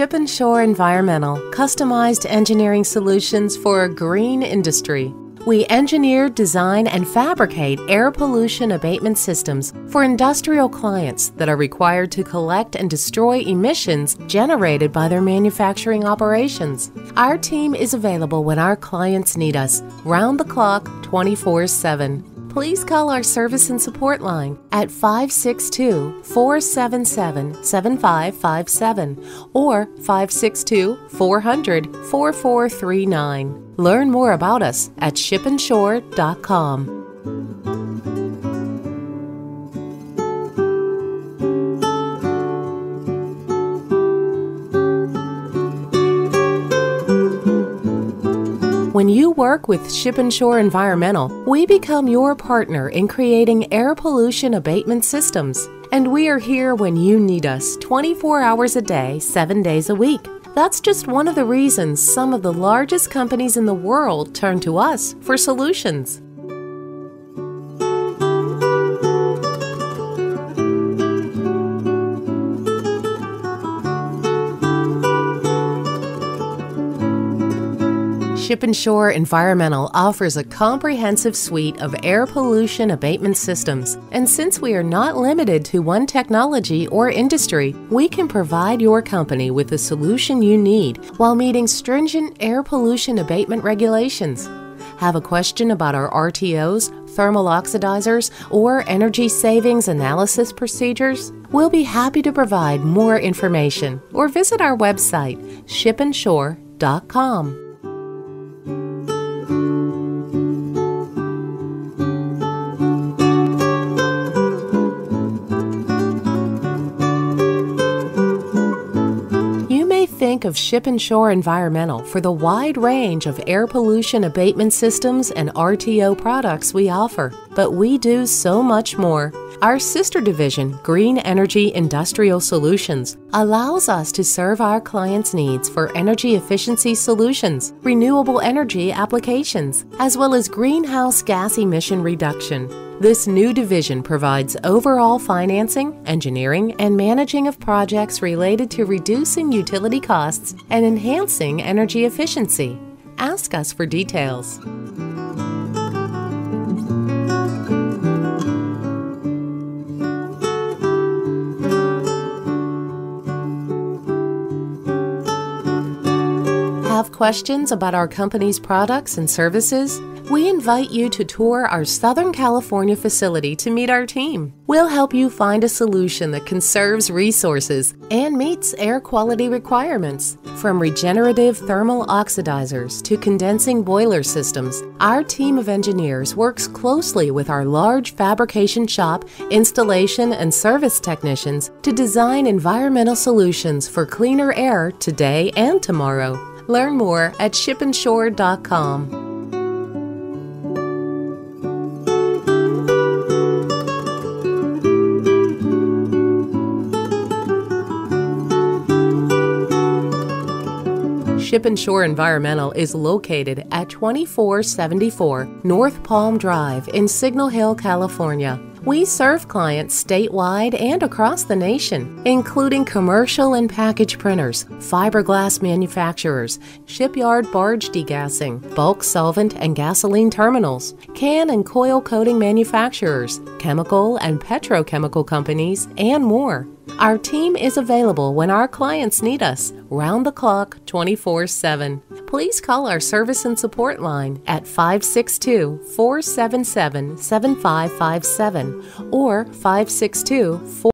Ship and Shore Environmental customized engineering solutions for a green industry. We engineer, design, and fabricate air pollution abatement systems for industrial clients that are required to collect and destroy emissions generated by their manufacturing operations. Our team is available when our clients need us, round the clock, 24 7 please call our service and support line at 562 477 7557 or 562 400 4439. Learn more about us at shipandshore.com. When you work with Ship and Shore Environmental, we become your partner in creating air pollution abatement systems. And we are here when you need us 24 hours a day, 7 days a week. That's just one of the reasons some of the largest companies in the world turn to us for solutions. Ship and Shore Environmental offers a comprehensive suite of air pollution abatement systems. And since we are not limited to one technology or industry, we can provide your company with the solution you need while meeting stringent air pollution abatement regulations. Have a question about our RTOs, thermal oxidizers, or energy savings analysis procedures? We'll be happy to provide more information or visit our website, shipandshore.com. Thank you. Of Ship and Shore Environmental for the wide range of air pollution abatement systems and RTO products we offer, but we do so much more. Our sister division, Green Energy Industrial Solutions, allows us to serve our clients' needs for energy efficiency solutions, renewable energy applications, as well as greenhouse gas emission reduction. This new division provides overall financing, engineering, and managing of projects related to reducing utility costs and enhancing energy efficiency. Ask us for details. Have questions about our company's products and services? We invite you to tour our Southern California facility to meet our team. We'll help you find a solution that conserves resources and meets air quality requirements. From regenerative thermal oxidizers to condensing boiler systems, our team of engineers works closely with our large fabrication shop, installation, and service technicians to design environmental solutions for cleaner air today and tomorrow. Learn more at shipandshore.com. Ship and Shore Environmental is located at 2474 North Palm Drive in Signal Hill, California. We serve clients statewide and across the nation, including commercial and package printers, fiberglass manufacturers, shipyard barge degassing, bulk solvent and gasoline terminals, can and coil coating manufacturers, chemical and petrochemical companies, and more. Our team is available when our clients need us, round the clock, 24 7. Please call our service and support line at 562 477 7557 or 562